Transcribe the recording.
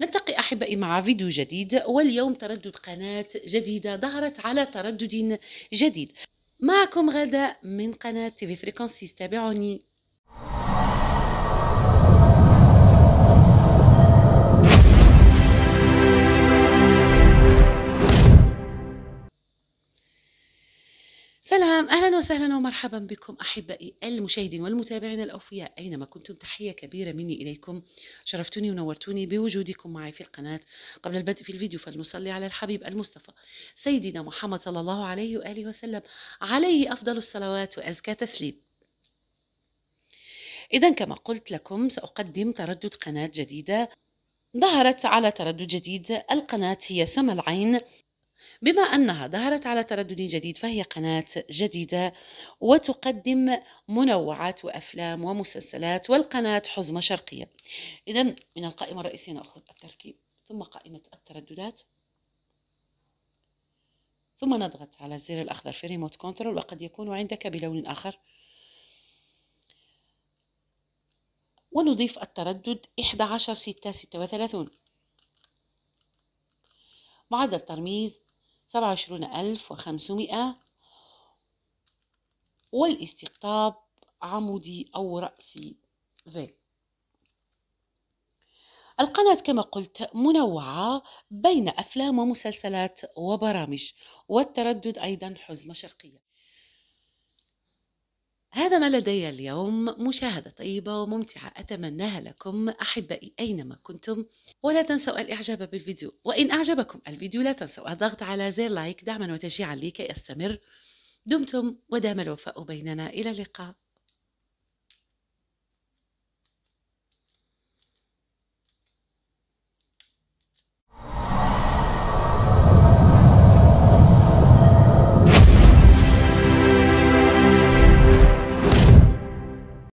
نلتقي أحبائي مع فيديو جديد واليوم تردد قناة جديدة ظهرت على تردد جديد. معكم غدا من قناة TV Frequencies تابعوني. سلام أهلا وسهلا ومرحبا بكم أحبائي المشاهدين والمتابعين الأوفياء أينما كنتم. تحية كبيرة مني إليكم. شرفتوني ونورتوني بوجودكم معي في القناة. قبل البدء في الفيديو فلنصلي على الحبيب المصطفى سيدنا محمد صلى الله عليه وآله وسلم. عليه أفضل الصلوات وأزكى تسليم. إذا كما قلت لكم سأقدم تردد قناة جديدة. ظهرت على تردد جديد القناة هي سما العين. بما أنها ظهرت على تردد جديد فهي قناة جديدة وتقدم منوعات وأفلام ومسلسلات والقناة حزمة شرقية. إذا من القائمة الرئيسية نأخذ التركيب ثم قائمة الترددات ثم نضغط على الزر الأخضر في ريموت كنترول وقد يكون عندك بلون آخر. ونضيف التردد 11 6 36 معدل ترميز سبعة وعشرون ألف وخمسمائة والاستقطاب عمودي أو رأسي في القناة كما قلت منوعة بين أفلام ومسلسلات وبرامج والتردد أيضا حزمة شرقية. هذا ما لدي اليوم مشاهدة طيبة وممتعة أتمناها لكم. أحبائي أينما كنتم ولا تنسوا الإعجاب بالفيديو. وإن أعجبكم الفيديو لا تنسوا الضغط على زر لايك دعما وتشجيعا لي كي أستمر. دمتم ودام الوفاء بيننا. إلى اللقاء.